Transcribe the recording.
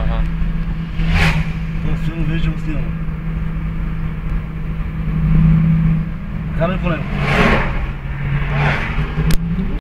な。普通のベージュも好きなの。金来